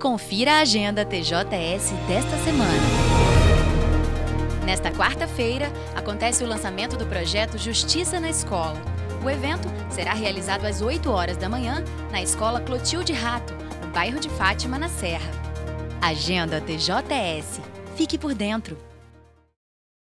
Confira a agenda TJS desta semana. Nesta quarta-feira, acontece o lançamento do projeto Justiça na Escola. O evento será realizado às 8 horas da manhã na Escola Clotilde Rato, no bairro de Fátima, na Serra. Agenda TJS. Fique por dentro.